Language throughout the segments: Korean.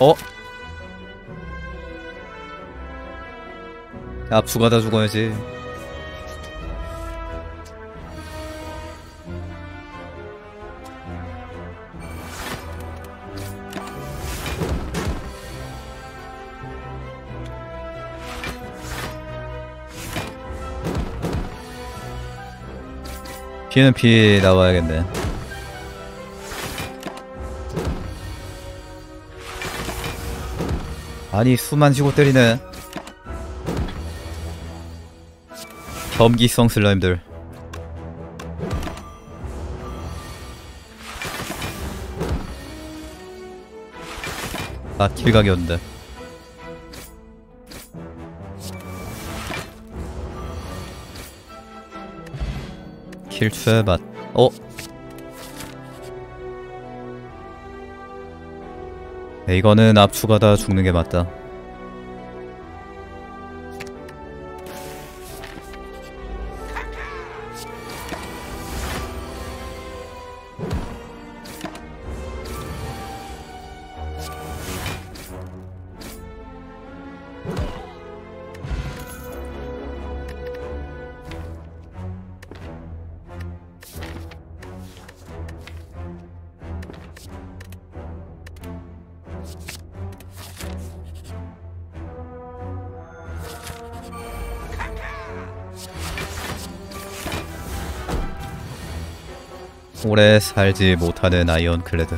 어? 압수가다 죽어야지 피는 피 나와야겠네 아니 숨만 쉬고 때리네. 겸기성 슬라임들. 아 킬각이었는데. 킬추의 맛 어? 네, 이거는 압축하다 죽는 게 맞다 오래 살지 못하는 아이언클레드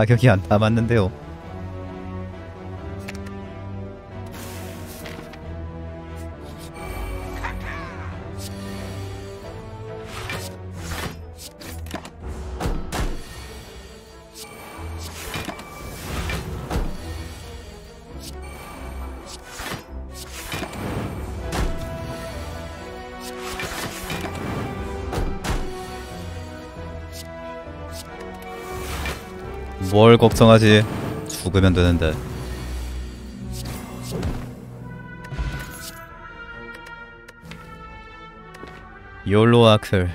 가격이 안 남았는데요 뭘 걱정하지? 죽으면 되는데. 욜로 아클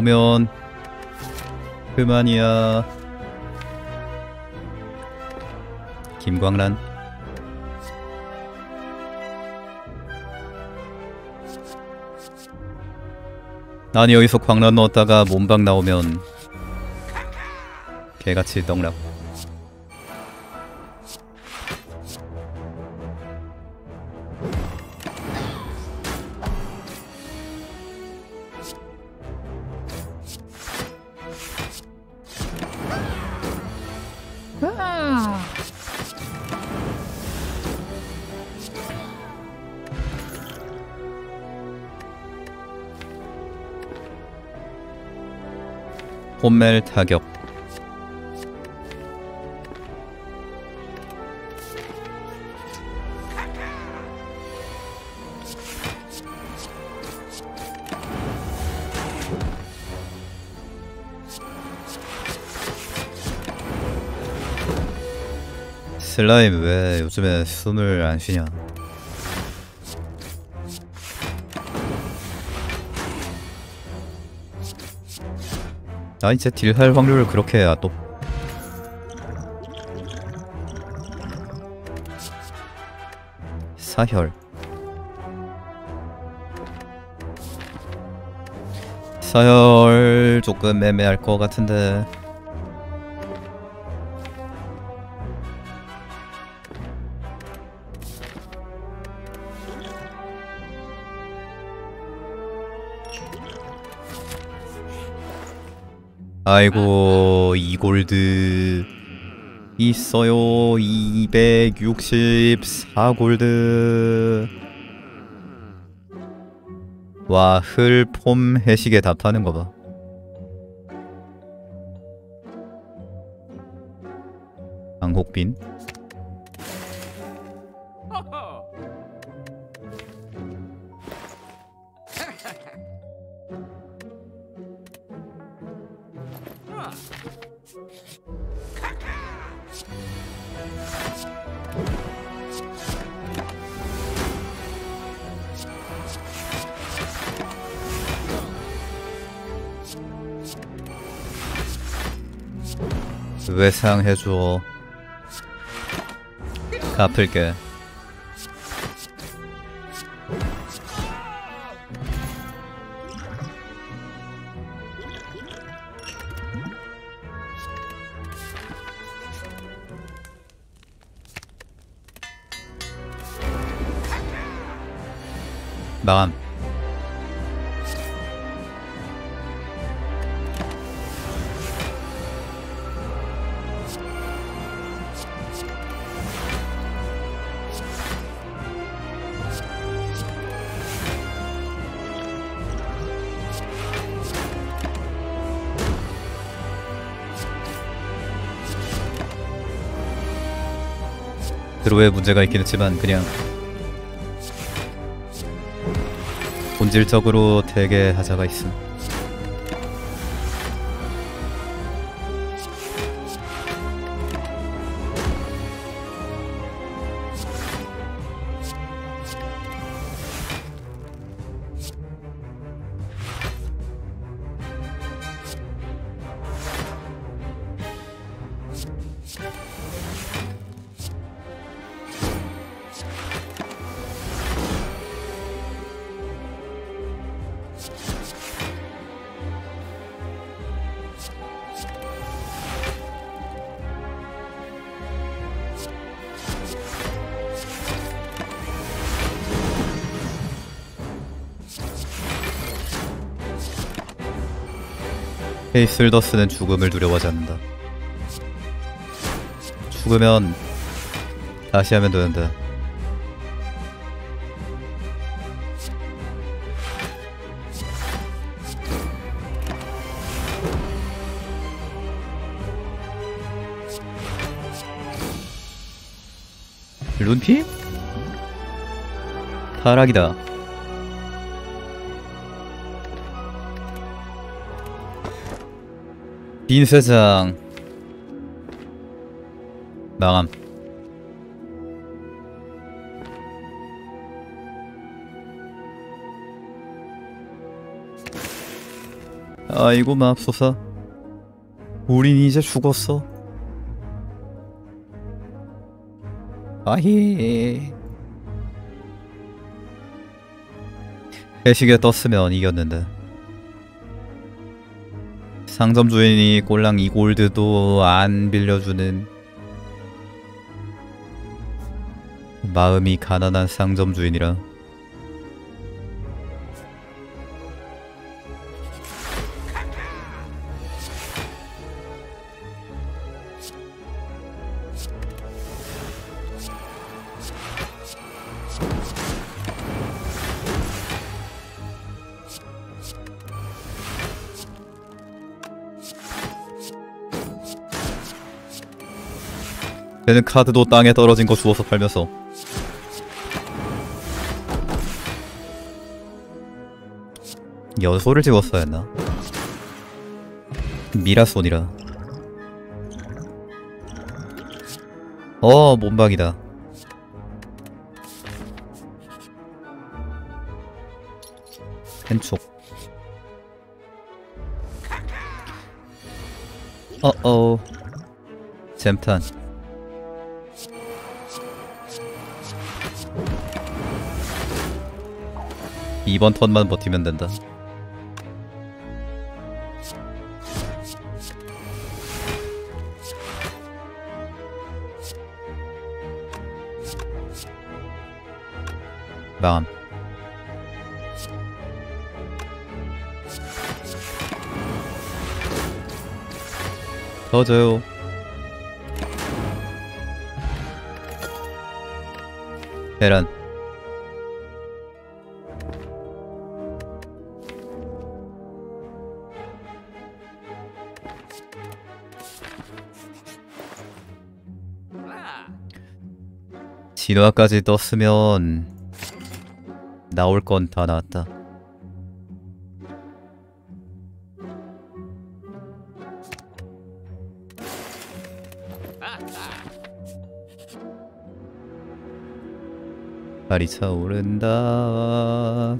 보면 그만이야. 김광란. 난 여기서 광란 넣었다가 몸박 나오면 개같이 떡락 홈멜 타격. 슬라임 왜 요즘에 숨을 안 쉬냐 아 이제 딜할 확률을 그렇게 해야 또. 사혈. 사혈 조금 애매할 것 같은데 아이고 이골드 있어요. 264골드. 와 흘폼 해시계 다 파는 거봐. 강곡빈 외상해줘 갚을게. 마감 드로에 문제가 있긴 했지만 그냥 본질적으로 되게 하자가 있음 헤이슬더스는 죽음을 두려워하지 않는다. 죽으면 다시 하면 되는데. 룬피? 타락이다 빈세장 망함. 아이고 맙소사. 우린 이제 죽었어. 아히. 회식에 떴으면 이겼는데 상점 주인이 꼴랑 2골드도 안 빌려주는 마음이 가난한 상점 주인이라 걔는 카드도 땅에 떨어진 거 주워서 팔면서. 여소를 집었어야 했나? 미라손이라. 어 몸박이다. 왼쪽. 어어. 잼탄 이번 턴만 버티면 된다. 망함. 더 줘요. 계란. 진화까지 떴으면 나올 건 다 나왔다. 발이 차오른다.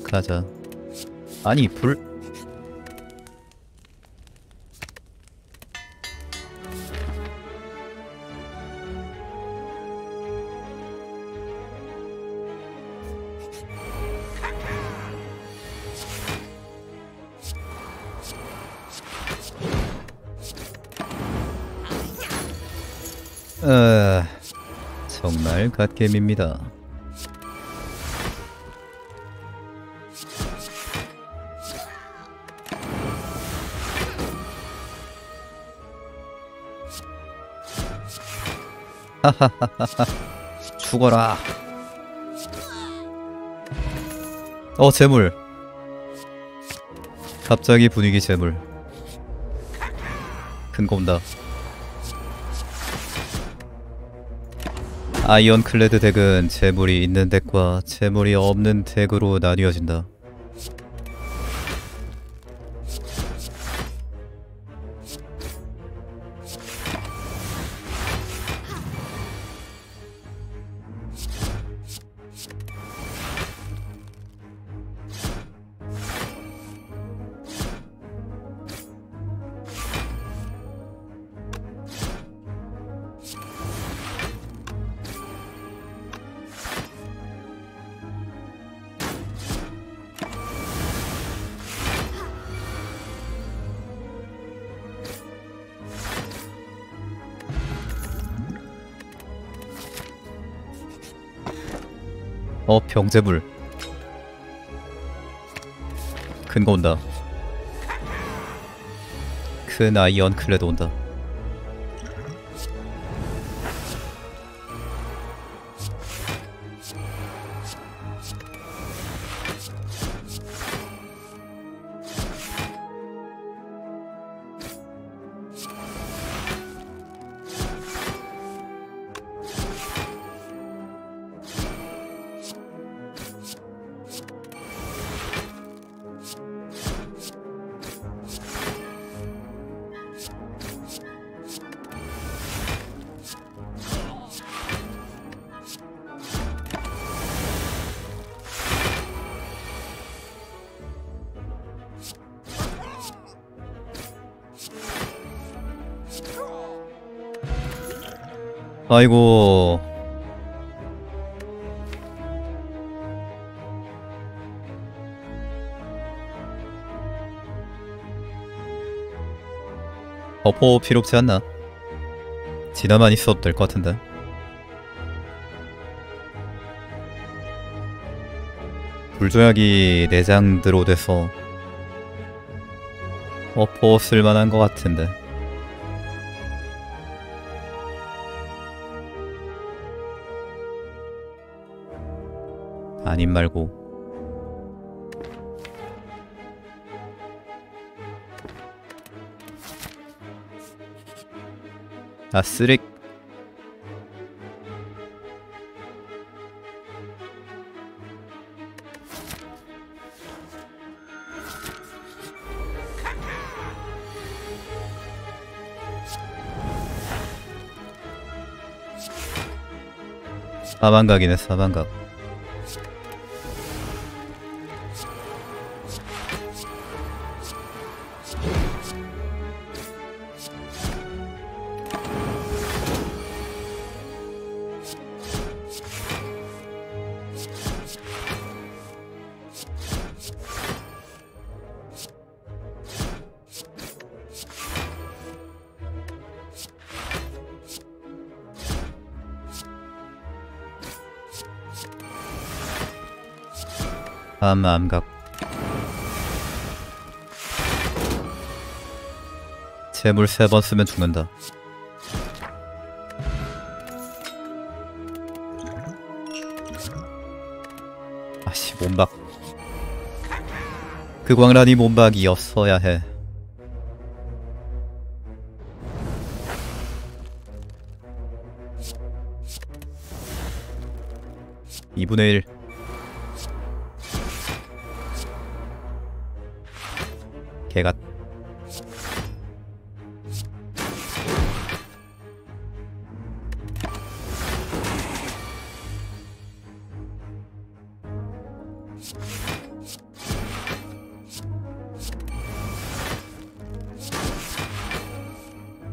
가자. 아니 불. 아, 정말 갓겜입니다. 하하하하하 죽어라. 어 재물. 갑자기 분위기 재물. 큰거 온다. 아이언 클레드 덱은 재물이 있는 덱과 재물이 없는 덱으로 나뉘어진다. 어 병재물. 큰거 온다. 큰 아이언 클레드 온다. 아이고. 버퍼 필요 없지 않나? 지나만 있어도 될 것 같은데. 불조약이 4장 들어돼서 버퍼 쓸만한 것 같은데. 아님 말고. 아 쓰렉 사방각이네 사방각 암암각 재물 세 번 쓰면 죽는다. 아씨 몸박. 그 광란이 몸박이었어야 해. 이분의 1. 개가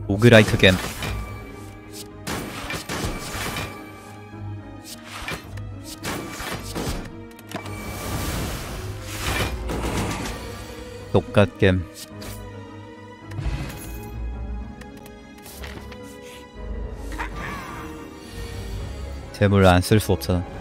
오그라이트 겜 같겜 재물 안 쓸 수 없잖아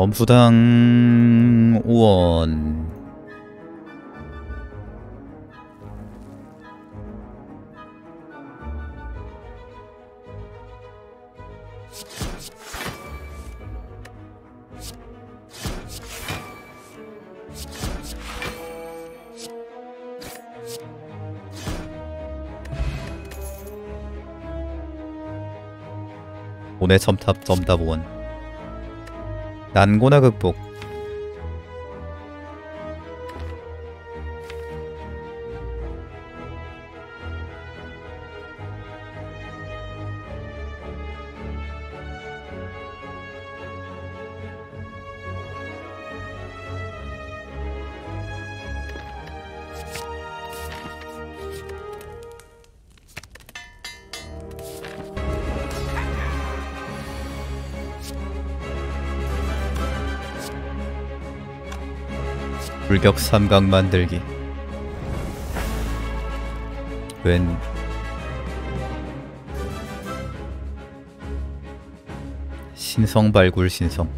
범수당 5원. 오내 첨탑 점답 5원 난고나 극복 불격 삼각 만들기. 웬? 신성 발굴 신성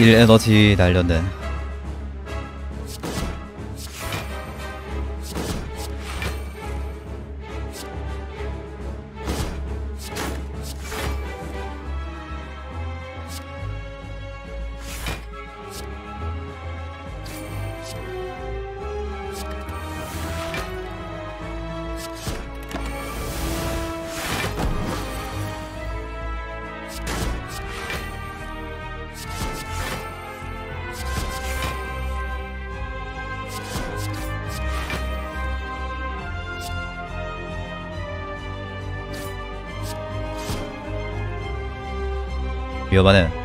일 에너지 날렸네 위험하네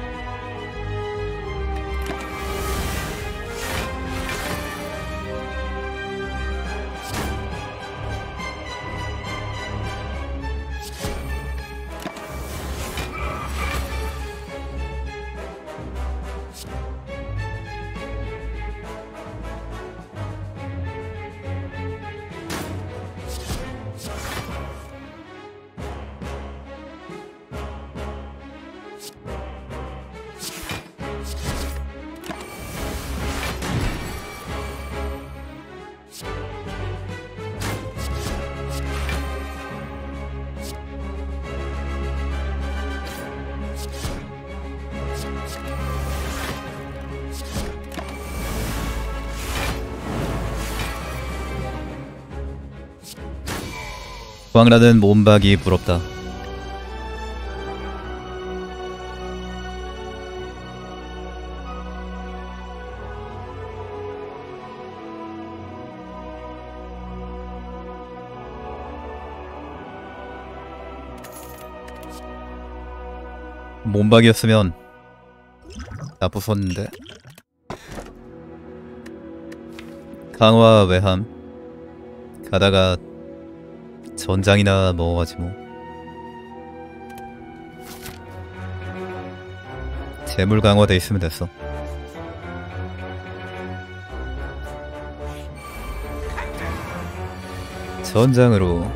광라는 몸박이 부럽다. 몸박이었으면 나 부쉈는데 강화 외함 가다가 전장이나 먹어가지 뭐. 재물 강화돼 있으면 됐어. 전장으로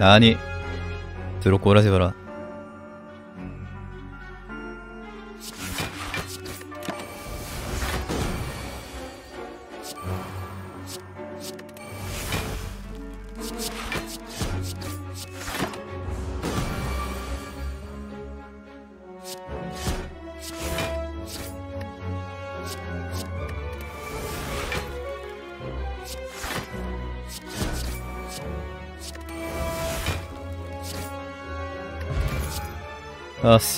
나니 드롭 골아지 봐라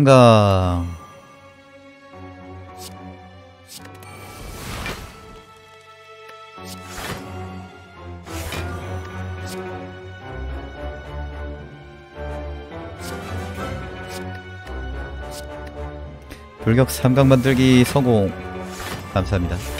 삼강 불격 3강 만들기 성공. 감사합니다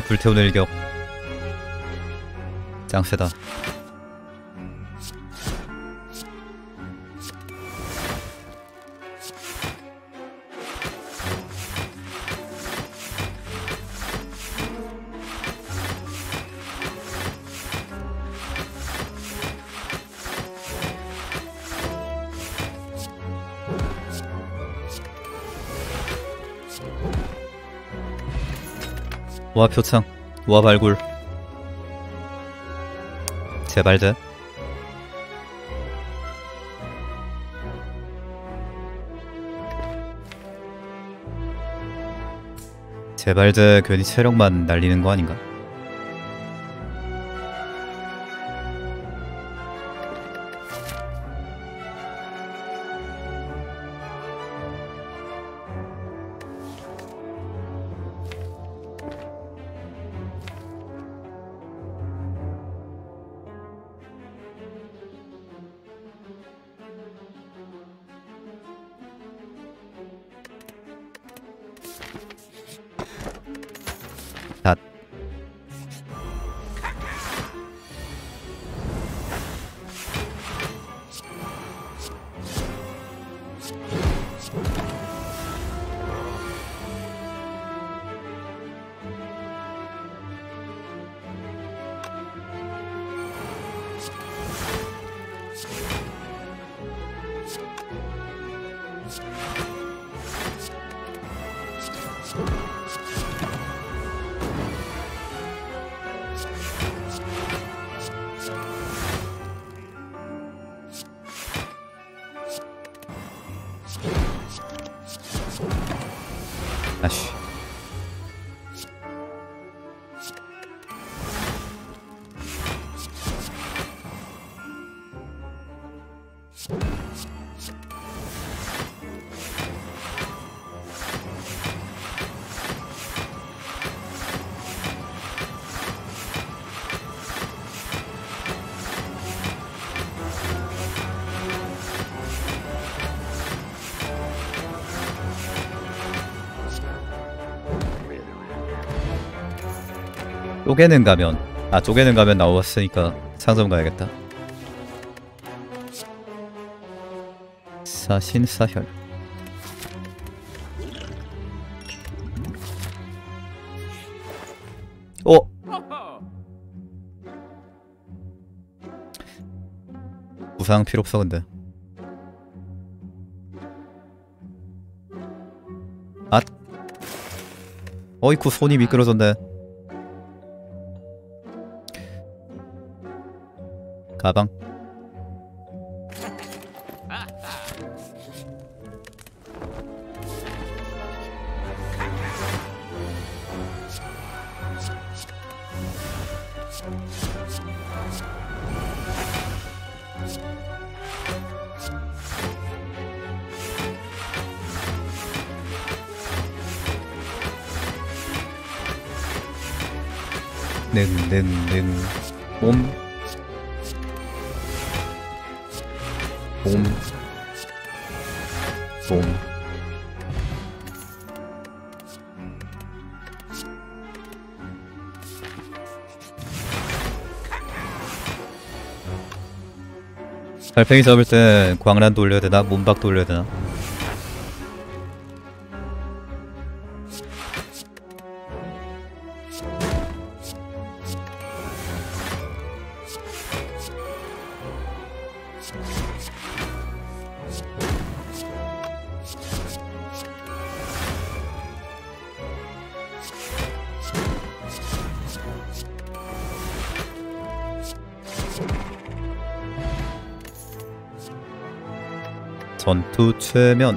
불태우는 일격. 짱 세다 와 표창 와 발굴. 제발 돼. 제발 돼. 괜히 체력만 날리는 거 아닌가 아씨 쪼개는 가면 아 쪼개는 가면 나왔으니까 상점 가야겠다. 사신사혈. 어? 부상 필요 없어 근데. 앗. 어이쿠 손이 미끄러졌네 가방. 능능능 옴 봄, 봄. 달팽이 잡을 때 광란 돌려야 되나? 몸박 돌려야 되나? 최면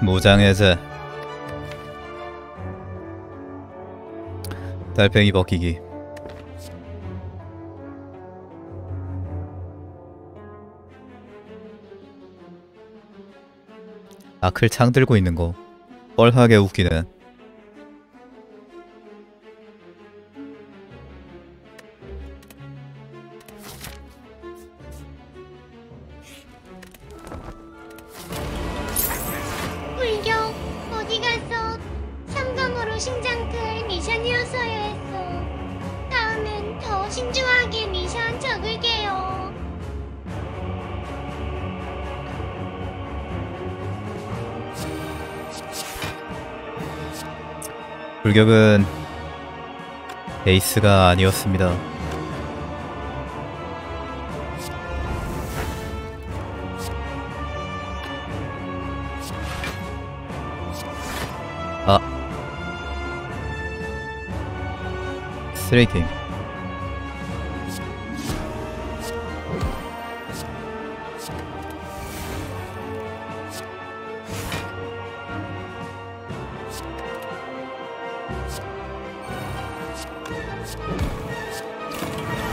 무장해제. 달팽이 벗기기. 아클 창 들고 있는 거 뻘하게 웃기네 불격은 에이스가 아니었습니다. 아 쓰레기 게임 Let's go.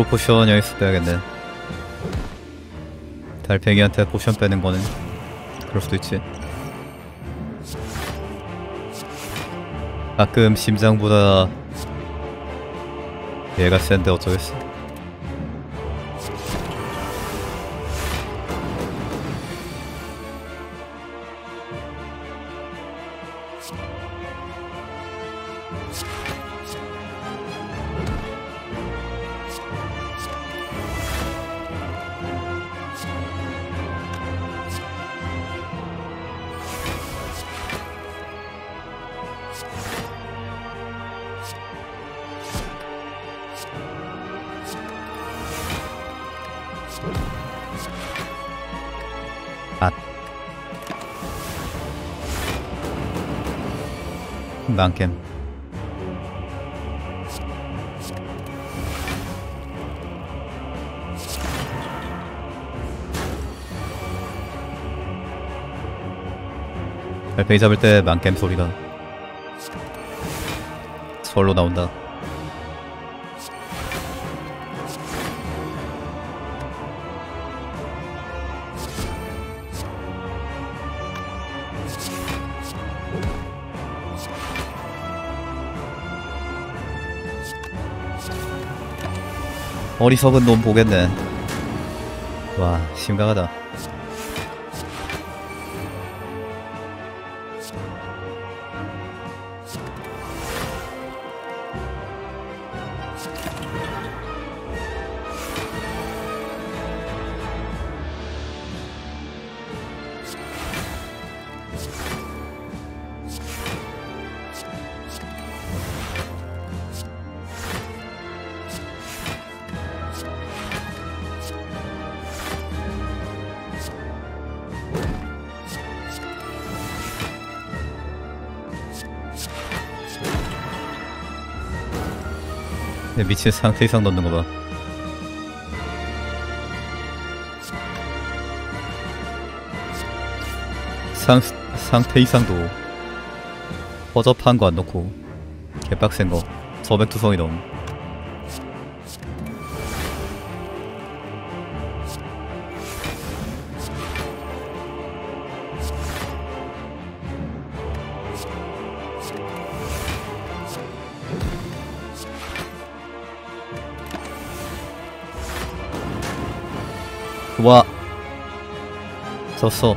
draw potion 여기서 빼야겠네. 달팽이한테 potion 빼는 거는 그럴 수도 있지. 가끔 심장보다 얘가 센데 어쩌겠어 앗 망겜 달팽이 잡을 때 망겜 소리가 절로 나온다 어리석은 놈 보겠네. 와 심각하다 내 미친 상태 이상 넣는 거 봐. 상, 상태 이상도 허접한 거 안 넣고 개빡센 거 저백투성이 넘 졌어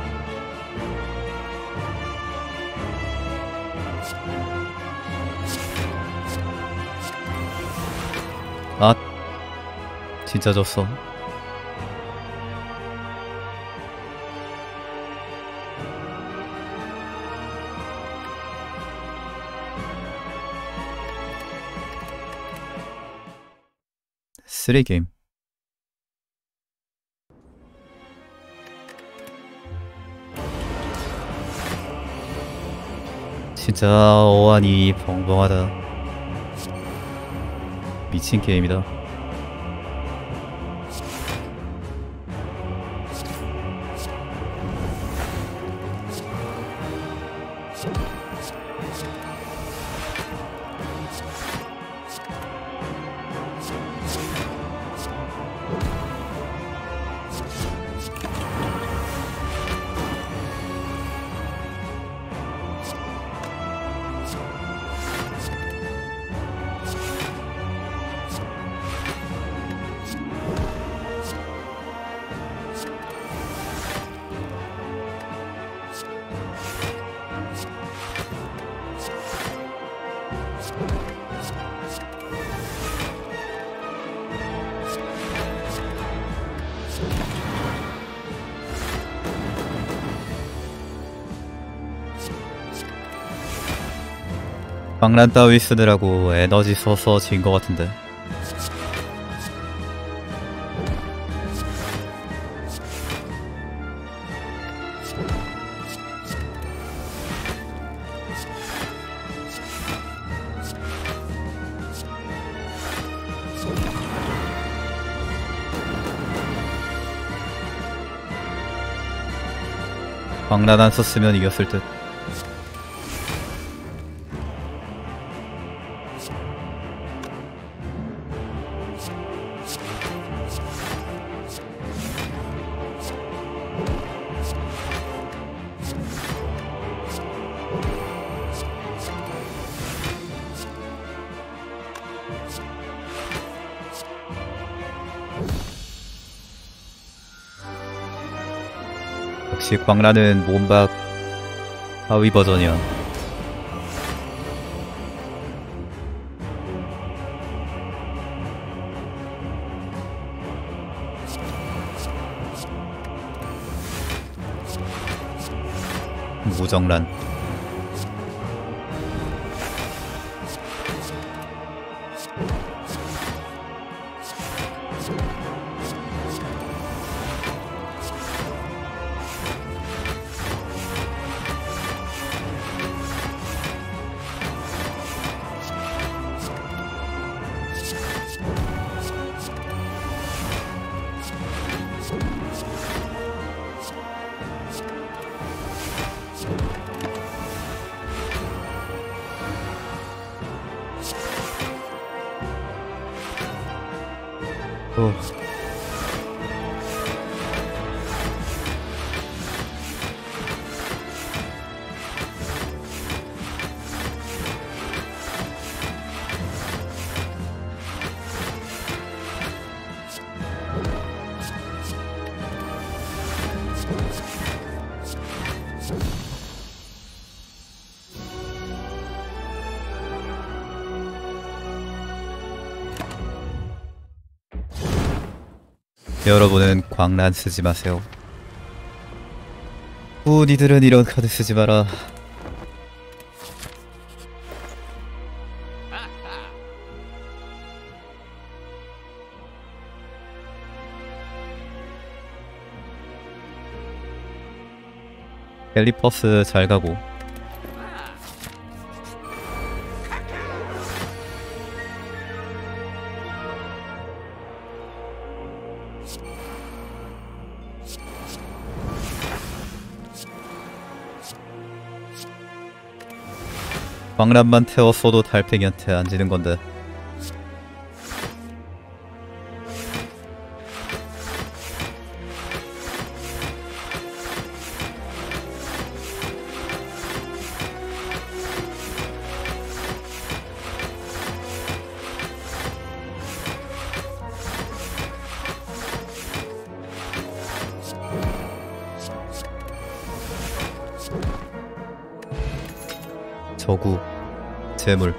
아 진짜 졌어 쓰레기 게임 진짜 어안이 벙벙하다. 미친 게임이다 광란 따위 쓰느라고 에너지 써서 진 것 같은데. 광란 안 썼으면 이겼을 듯 광란은 몸박 하위 버전이야. 무정란 어. 여러분은 광란 쓰지 마세요. 후 니들은 이런 카드 쓰지 마라. 갤리퍼스 잘 가고 광란만 태웠어도 달팽이한테 안 지는 건데. 저구 재물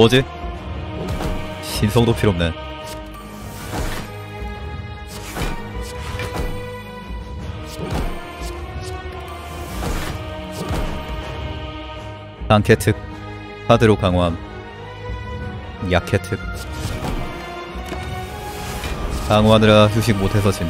뭐지? 신성도 필요 없네. 단케 특 카드로 강화함 약해 특 강화하느라 휴식 못해서 진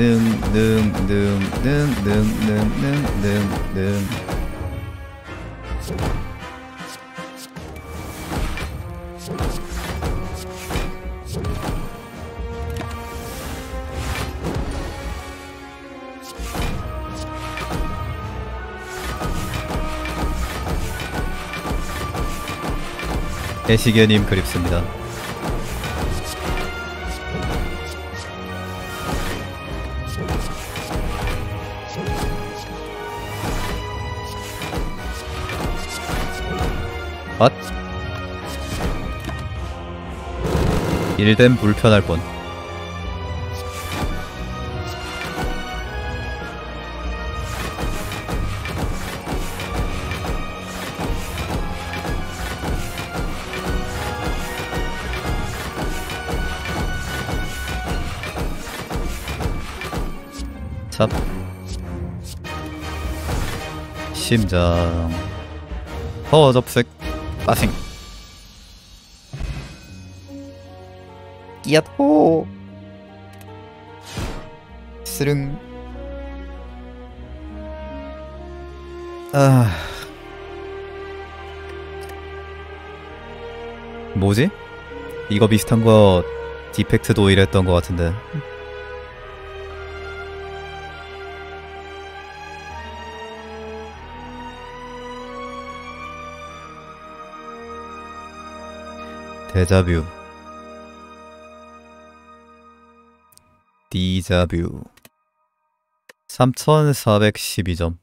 등등등등등등등등등등등등등 애시계님 그립습니다. 일된 불편할 뻔. 찹. 심장. 허접색 빠생. 끼앗호. 스릉. 아. 뭐지? 이거 비슷한 거 디펙트도 이랬던 것 같은데. 데자뷰 디자뷰 3412점